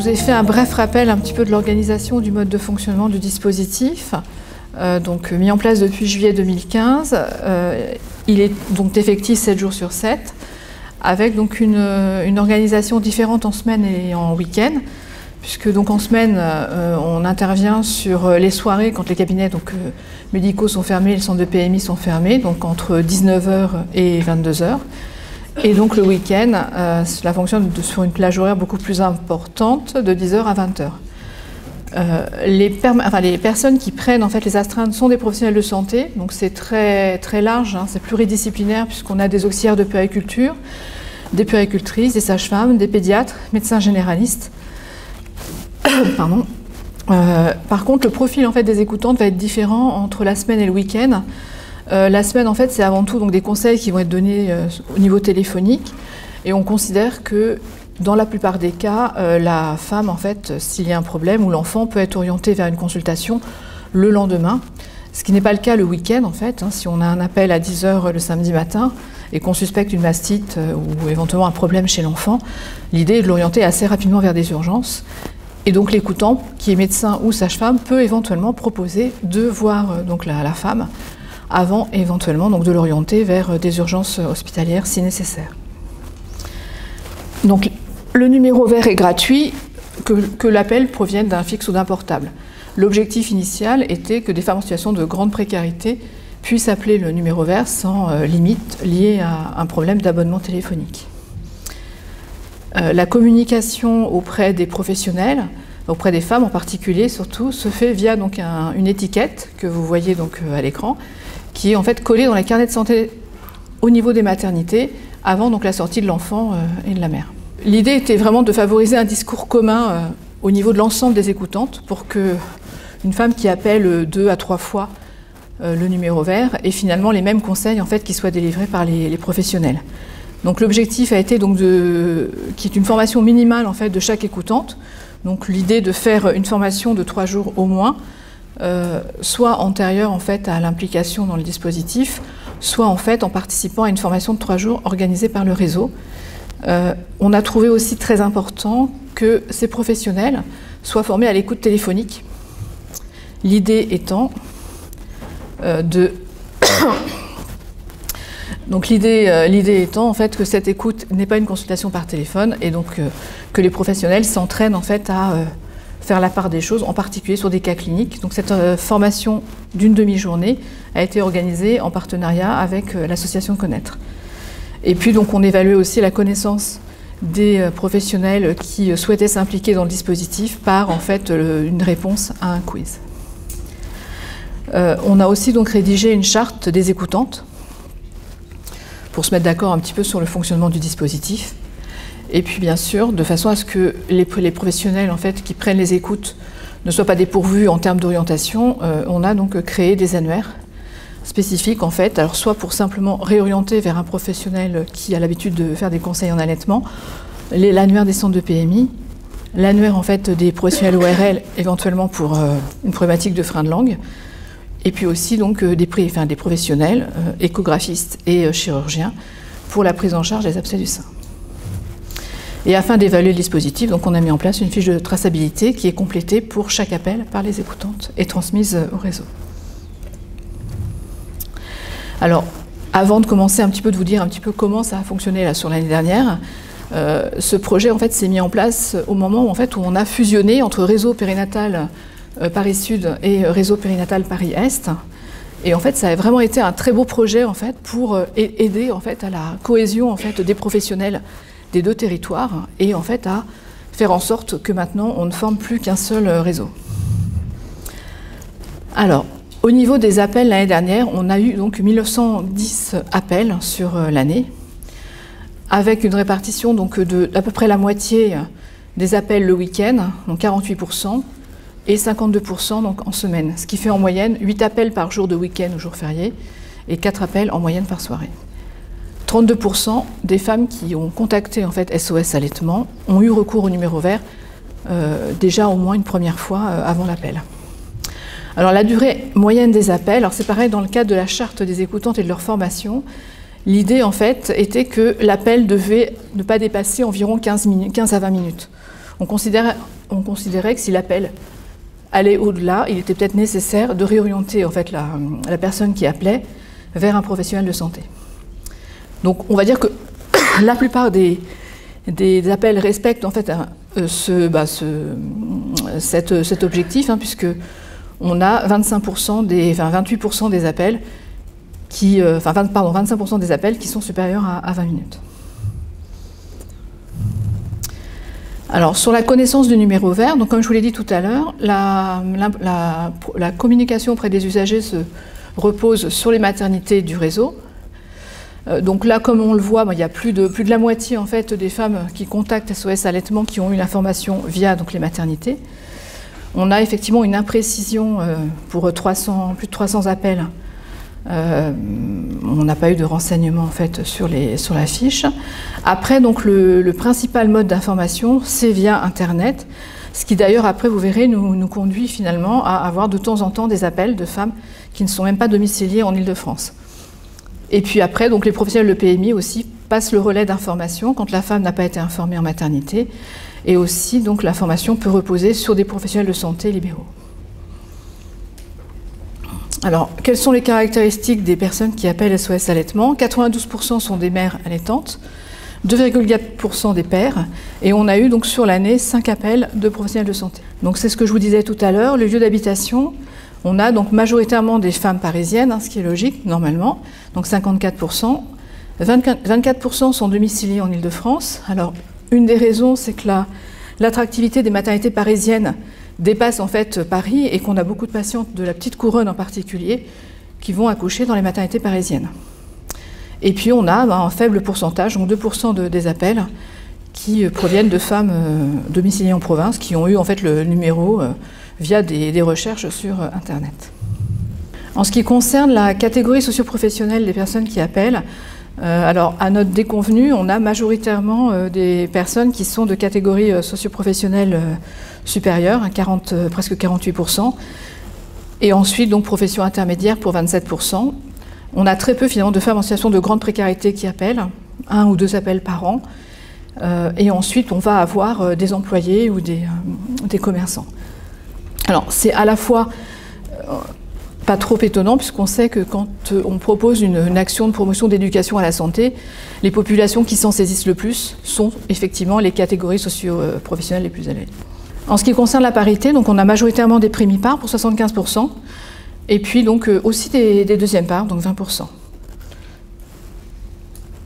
Je vous ai fait un bref rappel un petit peu de l'organisation du mode de fonctionnement du dispositif. Euh, donc mis en place depuis juillet 2015. Euh, il est donc effectif 7 jours sur 7, avec donc une, une organisation différente en semaine et en week-end puisque donc en semaine, euh, on intervient sur les soirées quand les cabinets donc, euh, médicaux sont fermés, les centres de PMI sont fermés, donc entre 19h et 22h. Et donc le week-end, euh, cela fonctionne sur une plage horaire beaucoup plus importante, de 10h à 20h. les, les, personnes qui prennent en fait les astreintes sont des professionnels de santé, donc c'est très, très large, hein, c'est pluridisciplinaire puisqu'on a des auxiliaires de puériculture, des puéricultrices, des sages-femmes, des pédiatres, médecins généralistes. Pardon. Euh, par contre, le profil en fait, des écoutantes va être différent entre la semaine et le week-end. Euh, la semaine, en fait, c'est avant tout des conseils qui vont être donnés euh, au niveau téléphonique. Et on considère que dans la plupart des cas, la femme, en fait, s'il y a un problème, ou l'enfant peut être orienté vers une consultation le lendemain. Ce qui n'est pas le cas le week-end, en fait. Hein. si on a un appel à 10h le samedi matin et qu'on suspecte une mastite ou éventuellement un problème chez l'enfant, l'idée est de l'orienter assez rapidement vers des urgences et donc l'écoutant, qui est médecin ou sage-femme, peut éventuellement proposer de voir euh, donc la, femme avant éventuellement donc de l'orienter vers euh, des urgences hospitalières si nécessaire. Donc le numéro vert est gratuit, que, l'appel provienne d'un fixe ou d'un portable. L'objectif initial était que des femmes en situation de grande précarité puissent appeler le numéro vert sans euh, limite liée à un problème d'abonnement téléphonique. Euh, la communication auprès des professionnels, auprès des femmes en particulier surtout, se fait via donc une étiquette que vous voyez donc euh, à l'écran, qui est en fait collée dans les carnets de santé au niveau des maternités avant donc la sortie de l'enfant euh, et de la mère. L'idée était vraiment de favoriser un discours commun au niveau de l'ensemble des écoutantes pour que une femme qui appelle deux à trois fois le numéro vert ait finalement les mêmes conseils en fait qui soient délivrés par les professionnels. Donc l'objectif a été donc de, qui est une formation minimale en fait de chaque écoutante. Donc l'idée de faire une formation de trois jours au moins, euh, soit antérieure en fait à l'implication dans le dispositif, soit en fait en participant à une formation de trois jours organisée par le réseau. Euh, on a trouvé aussi très important que ces professionnels soient formés à l'écoute téléphonique. L'idée étant euh, donc que cette écoute n'est pas une consultation par téléphone et donc que les professionnels s'entraînent en fait à faire la part des choses, en particulier sur des cas cliniques. Donc cette formation d'une demi-journée a été organisée en partenariat avec l'association Connaître. Et puis donc on évaluait aussi la connaissance des professionnels qui souhaitaient s'impliquer dans le dispositif par en fait une réponse à un quiz. on a aussi donc rédigé une charte des écoutantes pour se mettre d'accord un petit peu sur le fonctionnement du dispositif. Et puis bien sûr, de façon à ce que les, professionnels en fait, qui prennent les écoutes ne soient pas dépourvus en termes d'orientation, euh, on a donc créé des annuaires spécifiques en fait, soit pour simplement réorienter vers un professionnel qui a l'habitude de faire des conseils en allaitement, l'annuaire des centres de PMI, l'annuaire en fait des professionnels ORL éventuellement pour euh, une problématique de frein de langue, et puis aussi donc euh, des, des professionnels, échographistes et chirurgiens, pour la prise en charge des abcès du sein. Et afin d'évaluer le dispositif, donc on a mis en place une fiche de traçabilité qui est complétée pour chaque appel par les écoutantes et transmise au réseau. Alors, avant de commencer un petit peu de vous dire un petit peu comment ça a fonctionné là, sur l'année dernière, ce projet en fait s'est mis en place au moment où, en fait, on a fusionné entre réseau périnatal euh, Paris Sud et euh, Réseau Périnatal Paris Est. Et en fait, ça a vraiment été un très beau projet en fait pour euh, aider en fait à la cohésion en fait des professionnels des deux territoires et en fait à faire en sorte que maintenant on ne forme plus qu'un seul réseau. Alors, au niveau des appels l'année dernière, on a eu donc 1910 appels sur l'année, avec une répartition donc de à peu près la moitié des appels le week-end, donc 48% et 52% donc en semaine, ce qui fait en moyenne 8 appels par jour de week-end ou jour férié et 4 appels en moyenne par soirée. 32% des femmes qui ont contacté en fait SOS Allaitement ont eu recours au numéro vert euh, déjà au moins une première fois euh, avant l'appel. Alors la durée moyenne des appels, alors c'est pareil dans le cadre de la charte des écoutantes et de leur formation, l'idée en fait était que l'appel devait ne pas dépasser environ 15, 15 à 20 minutes. on considérait, on considérait que si l'appel allait au-delà, il était peut-être nécessaire de réorienter en fait la, personne qui appelait vers un professionnel de santé. Donc on va dire que la plupart des, appels respectent en fait euh, bah, cet objectif, hein, puisque on a 25% des, enfin 28% des appels qui, euh, enfin 20, pardon, 25% des appels qui sont supérieurs à, à 20 minutes. Alors, sur la connaissance du numéro vert, comme je vous l'ai dit tout à l'heure, la, la, communication auprès des usagers se repose sur les maternités du réseau. Euh, donc là, comme on le voit, il y a plus de, la moitié en fait, des femmes qui contactent SOS Allaitement qui ont eu l'information via les maternités. On a effectivement une imprécision euh, pour 300, plus de 300 appels euh, on n'a pas eu de renseignements en sur, la fiche. Après, donc le, principal mode d'information, c'est via Internet, ce qui d'ailleurs après vous verrez nous, nous, conduit finalement à avoir de temps en temps des appels de femmes qui ne sont même pas domiciliées en Ile-de-France. Et puis après, donc les professionnels de PMI aussi passent le relais d'information quand la femme n'a pas été informée en maternité, et aussi donc l'information peut reposer sur des professionnels de santé libéraux. Alors, quelles sont les caractéristiques des personnes qui appellent SOS allaitement? 92% sont des mères allaitantes, 2,4% des pères, et on a eu donc sur l'année 5 appels de professionnels de santé. Donc c'est ce que je vous disais tout à l'heure, le lieu d'habitation, on a donc majoritairement des femmes parisiennes, hein, ce qui est logique normalement, donc 54%. 24%, sont domiciliés en Ile-de-France. Alors, une des raisons, c'est que l'attractivité des maternités parisiennes dépasse en fait Paris et qu'on a beaucoup de patientes de la petite couronne en particulier qui vont accoucher dans les maternités parisiennes. Et puis on a ben, un faible pourcentage, donc 2% de, des appels, qui euh, proviennent de femmes euh, domiciliées en province qui ont eu en fait le numéro euh, via des, recherches sur Internet. En ce qui concerne la catégorie socioprofessionnelle des personnes qui appellent, euh, alors, à notre déconvenu, on a majoritairement euh, des personnes qui sont de catégorie euh, socioprofessionnelle supérieure, 40, presque 48%, et ensuite, donc, profession intermédiaire pour 27%. On a très peu, finalement, de femmes en situation de grande précarité qui appellent, un ou deux appels par an, et ensuite, on va avoir des employés ou des commerçants. Alors, c'est à la fois pas trop étonnant puisqu'on sait que quand euh, on propose une, action de promotion d'éducation à la santé, les populations qui s'en saisissent le plus sont effectivement les catégories socio-professionnelles les plus élevées. En ce qui concerne la parité, donc on a majoritairement des primipares pour 75%, et puis donc euh, aussi des, deuxièmes parts, donc 20%.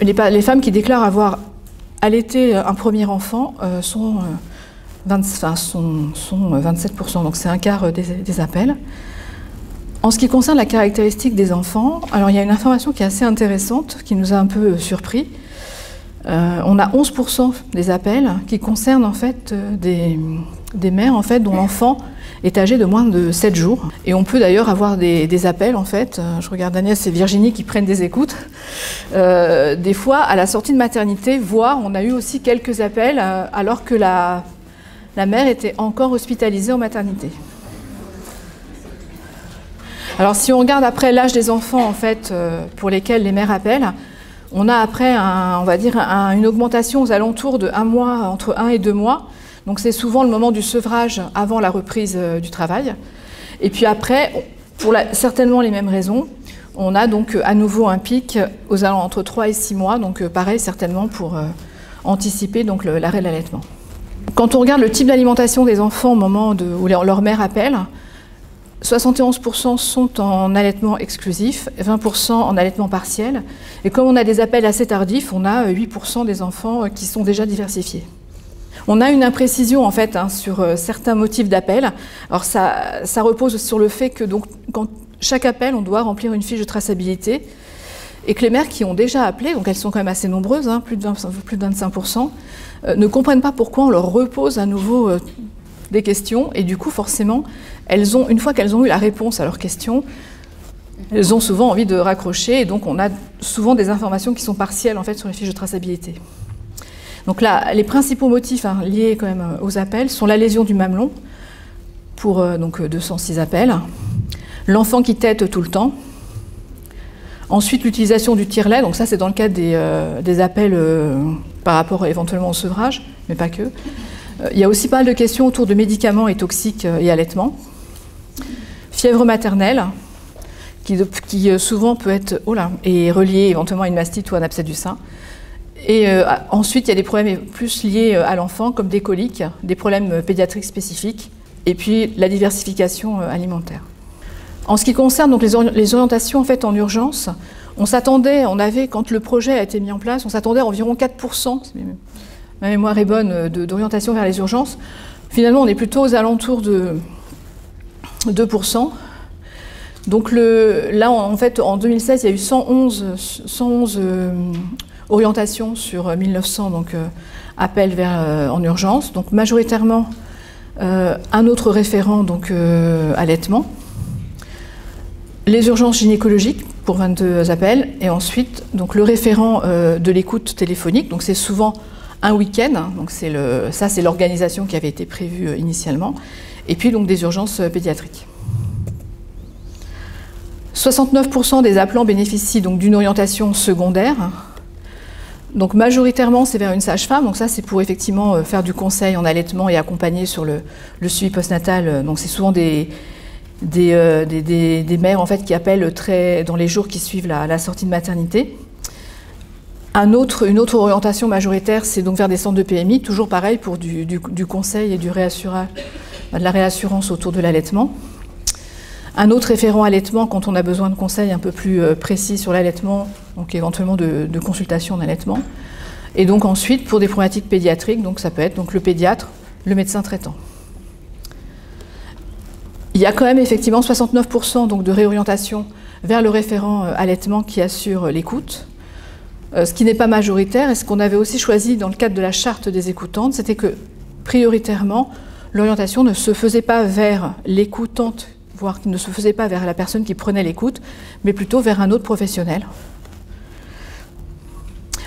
Les, femmes qui déclarent avoir allaité un premier enfant euh, sont, 20, enfin, sont, sont, 27%, donc c'est un quart des, des appels. En ce qui concerne la caractéristique des enfants, alors il y a une information qui est assez intéressante, qui nous a un peu surpris. Euh, on a 11% des appels qui concernent en fait euh, des, mères en fait dont l'enfant est âgé de moins de 7 jours. Et on peut d'ailleurs avoir des, appels en fait. Euh, je regarde Agnès et Virginie qui prennent des écoutes. Euh, des fois, à la sortie de maternité, voire on a eu aussi quelques appels euh, alors que la, la mère était encore hospitalisée en maternité. Alors si on regarde après l'âge des enfants en fait euh, pour lesquels les mères appellent, on a après on va dire un, une augmentation aux alentours de un mois, entre un et deux mois. Donc c'est souvent le moment du sevrage avant la reprise euh, du travail. Et puis après, pour la, certainement les mêmes raisons, on a donc à nouveau un pic aux alentours entre 3 et 6 mois, donc euh, pareil certainement pour euh, anticiper donc l'arrêt de l'allaitement. Quand on regarde le type d'alimentation des enfants au moment où leur mère appelle, 71% sont en allaitement exclusif, 20% en allaitement partiel. Et comme on a des appels assez tardifs, on a 8% des enfants qui sont déjà diversifiés. On a une imprécision en fait hein, sur euh, certains motifs d'appel. Alors ça, repose sur le fait que donc, chaque appel, on doit remplir une fiche de traçabilité et que les mères qui ont déjà appelé, donc elles sont quand même assez nombreuses, hein, plus, de 20, plus de 25%, euh, ne comprennent pas pourquoi on leur repose à nouveau euh, des questions. Et du coup forcément elles ont une fois qu'elles ont eu la réponse à leurs questions elles ont souvent envie de raccrocher. Et donc on a souvent des informations qui sont partielles en fait sur les fiches de traçabilité. Donc là les principaux motifs hein, liés quand même aux appels sont la lésion du mamelon pour euh, donc 206 appels, l'enfant qui tète tout le temps, ensuite l'utilisation du tire-lait donc ça c'est dans le cadre des, euh, appels euh, par rapport éventuellement au sevrage, mais pas que. Il y a aussi pas mal de questions autour de médicaments et toxiques et allaitement. Fièvre maternelle, qui, souvent peut être oh là, et reliée éventuellement à une mastite ou un abcès du sein. Et ensuite, il y a des problèmes plus liés à l'enfant, comme des coliques, des problèmes pédiatriques spécifiques, et puis la diversification alimentaire. En ce qui concerne donc les, orientations en, fait, en urgence, on s'attendait, on avait, quand le projet a été mis en place, on s'attendait à environ 4%, ma mémoire est bonne, d'orientation vers les urgences. Finalement, on est plutôt aux alentours de 2%. Donc le, là, en fait, en 2016, il y a eu 111, 111 euh, orientations sur 1900 donc, euh, appels vers, euh, en urgence. Donc majoritairement, un autre référent, donc allaitement les urgences gynécologiques pour 22 appels, et ensuite donc le référent euh, de l'écoute téléphonique. Donc c'est souvent un week-end. Hein, donc c'est le, ça c'est l'organisation qui avait été prévue euh, initialement. Et puis donc des urgences euh, pédiatriques. 69% des appelants bénéficient donc d'une orientation secondaire. Donc majoritairement c'est vers une sage-femme. Donc ça c'est pour effectivement faire du conseil en allaitement et accompagner sur le, le suivi postnatal. Donc c'est souvent des euh, des, mères en fait, qui appellent dans les jours qui suivent la, sortie de maternité. une autre orientation majoritaire, c'est donc vers des centres de PMI, toujours pareil pour du, conseil et du de la réassurance autour de l'allaitement. Un autre référent allaitement quand on a besoin de conseils un peu plus euh, précis sur l'allaitement, donc éventuellement de, de consultation en allaitement. Et donc ensuite, pour des problématiques pédiatriques, donc ça peut être donc le pédiatre, le médecin traitant. Il y a quand même effectivement 69% donc de réorientation vers le référent euh, allaitement qui assure euh, l'écoute. Euh, ce qui n'est pas majoritaire et ce qu'on avait aussi choisi dans le cadre de la charte des écoutantes, c'était que prioritairement, l'orientation ne se faisait pas vers l'écoutante, voire ne se faisait pas vers la personne qui prenait l'écoute, mais plutôt vers un autre professionnel.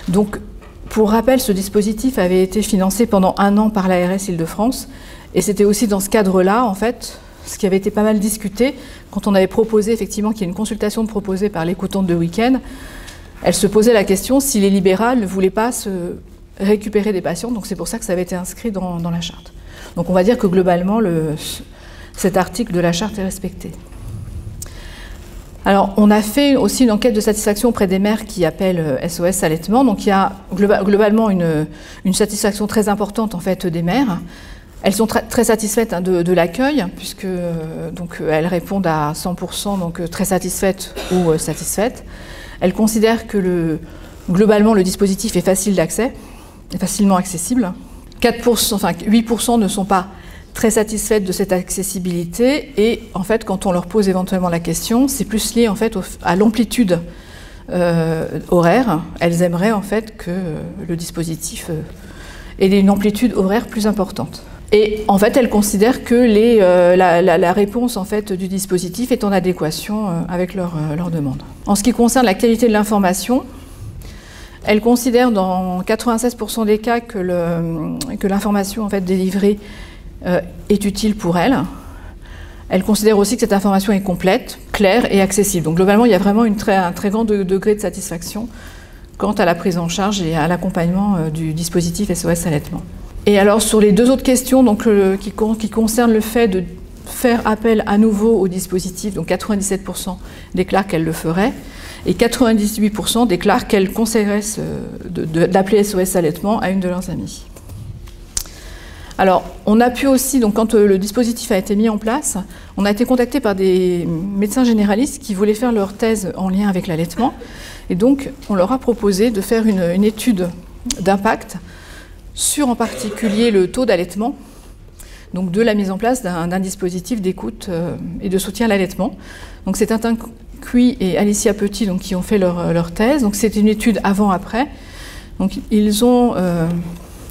Donc, pour rappel, ce dispositif avait été financé pendant un an par l'ARS Île-de-France, et c'était aussi dans ce cadre-là, en fait, ce qui avait été pas mal discuté quand on avait proposé effectivement qu'il y ait une consultation proposée par l'écoutante de week-end. Elle se posait la question si les libérales ne voulaient pas se récupérer des patients, donc c'est pour ça que ça avait été inscrit dans, la charte. Donc on va dire que globalement, cet article de la charte est respecté. Alors, on a fait aussi une enquête de satisfaction auprès des mères qui appellent SOS euh, allaitement. Donc, il y a globalement une, satisfaction très importante en fait des mères. Elles sont très, satisfaites hein, de, l'accueil, puisque euh, donc, euh, elles répondent à 100%, donc euh, très satisfaites ou satisfaites. Elles considèrent que le, globalement le dispositif est facile d'accès, facilement accessible. 4%, enfin 8% ne sont pas très satisfaites de cette accessibilité et en fait quand on leur pose éventuellement la question, c'est plus lié en fait à l'amplitude horaire. Elles aimeraient en fait que le dispositif ait une amplitude horaire plus importante. Et en fait, elle considère que euh, la, réponse en fait, du dispositif est en adéquation euh, avec leur, euh, leur, demande. En ce qui concerne la qualité de l'information, elle considère dans 96% des cas que l'information en fait, délivrée est utile pour elle. Elle considère aussi que cette information est complète, claire et accessible. Donc globalement, il y a vraiment un très grand degré de satisfaction quant à la prise en charge et à l'accompagnement du dispositif SOS allaitement. Et alors sur les deux autres questions donc, qui, concernent le fait de faire appel à nouveau au dispositif, donc 97% déclarent qu'elles le feraient, et 98% déclarent qu'elles conseilleraient d'appeler SOS allaitement à une de leurs amies. Alors, on a pu aussi, donc quand euh, le dispositif a été mis en place, on a été contacté par des médecins généralistes qui voulaient faire leur thèse en lien avec l'allaitement. Et donc, on leur a proposé de faire une étude d'impact sur en particulier le taux d'allaitement, donc de la mise en place d'un dispositif d'écoute euh, et de soutien à l'allaitement. Donc c'est Tintin Cui et Alicia Petit donc, qui ont fait leur, thèse. Donc c'est une étude avant-après. Donc ils ont euh,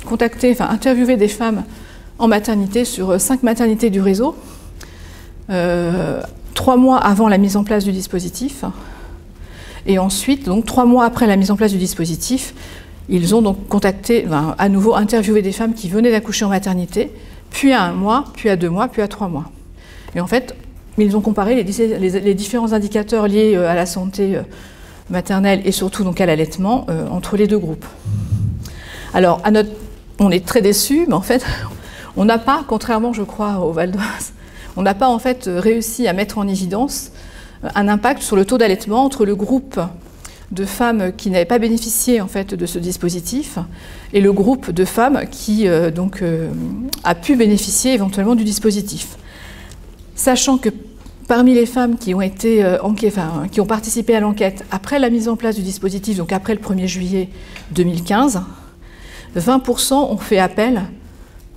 contacté, enfin interviewé des femmes en maternité sur euh, cinq maternités du réseau, trois mois avant la mise en place du dispositif. Et ensuite, donc trois mois après la mise en place du dispositif, ils ont donc contacté, à nouveau interviewé des femmes qui venaient d'accoucher en maternité, puis à un mois, puis à deux mois, puis à trois mois. Et en fait, ils ont comparé les, différents indicateurs liés euh, à la santé euh, maternelle et surtout donc à l'allaitement euh, entre les deux groupes. Alors, à notre, on est très déçus, mais en fait, on n'a pas, contrairement, je crois, au Val d'Oise, on n'a pas en fait réussi à mettre en évidence un impact sur le taux d'allaitement entre le groupe de femmes qui n'avaient pas bénéficié en fait de ce dispositif et le groupe de femmes qui euh, donc euh, a pu bénéficier éventuellement du dispositif. Sachant que parmi les femmes qui ont été euh, qui ont participé à l'enquête après la mise en place du dispositif, donc après le 1er juillet 2015, 20% ont fait appel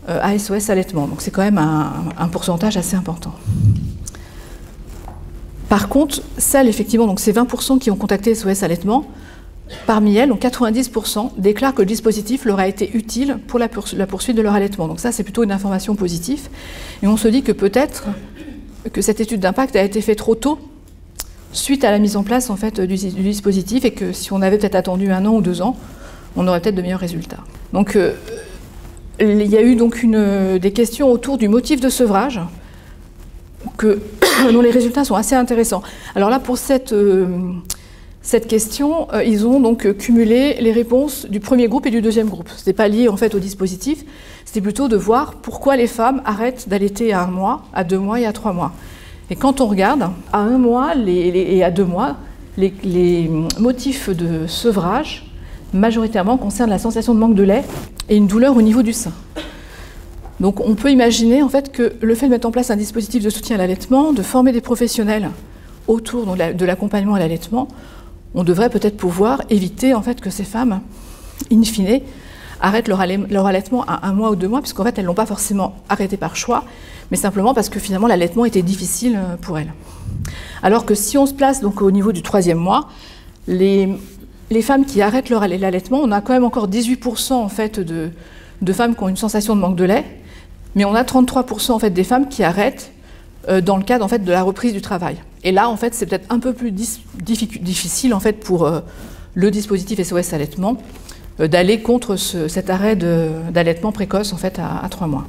à SOS allaitement. Donc c'est quand même un pourcentage assez important. Par contre, celles, effectivement, donc ces 20% qui ont contacté SOS Allaitement, parmi elles, 90% déclarent que le dispositif leur a été utile pour la, poursuite de leur allaitement. Donc ça, c'est plutôt une information positive. Et on se dit que peut-être que cette étude d'impact a été faite trop tôt suite à la mise en place en fait, du, dispositif et que si on avait peut-être attendu un an ou deux ans, on aurait peut-être de meilleurs résultats. Donc euh, il y a eu donc des questions autour du motif de sevrage dont les résultats sont assez intéressants. Alors là, pour cette, euh, cette question, euh, ils ont donc cumulé les réponses du premier groupe et du deuxième groupe. Ce n'était pas lié en fait au dispositif, c'était plutôt de voir pourquoi les femmes arrêtent d'allaiter à un mois, à deux mois et à trois mois. Et quand on regarde, à un mois et à deux mois, les motifs de sevrage majoritairement concernent la sensation de manque de lait et une douleur au niveau du sein. Donc on peut imaginer en fait que le fait de mettre en place un dispositif de soutien à l'allaitement, de former des professionnels autour de l'accompagnement à l'allaitement, on devrait peut-être pouvoir éviter en fait que ces femmes, in fine, arrêtent leur, allaitement à un mois ou deux mois, puisqu'en fait elles l'ont pas forcément arrêté par choix, mais simplement parce que finalement l'allaitement était difficile euh, pour elles. Alors que si on se place donc au niveau du troisième mois, les, femmes qui arrêtent leur allaitement, on a quand même encore 18% en fait de femmes qui ont une sensation de manque de lait, mais on a 33% en fait des femmes qui arrêtent euh, dans le cadre en fait de la reprise du travail. Et là, en fait, c'est peut-être un peu plus difficile en fait pour euh, le dispositif SOS allaitement euh, d'aller contre cet arrêt d'allaitement précoce en fait à, à 3 mois.